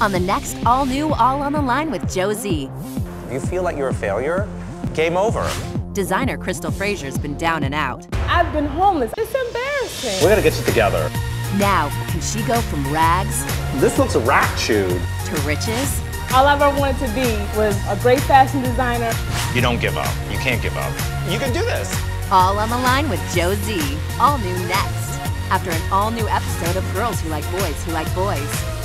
on the next all new All on the Line with Joe Zee. If you feel like you're a failure, game over. Designer Crystal Frazier's been down and out. I've been homeless. It's embarrassing. We're gonna get you together. Now, can she go from rags This looks rat chewed. to riches? All I ever wanted to be was a great fashion designer. You don't give up. You can't give up. You can do this. All on the Line with Joe Zee. All new next. After an all new episode of Girls Who Like Boys Who Like Boys.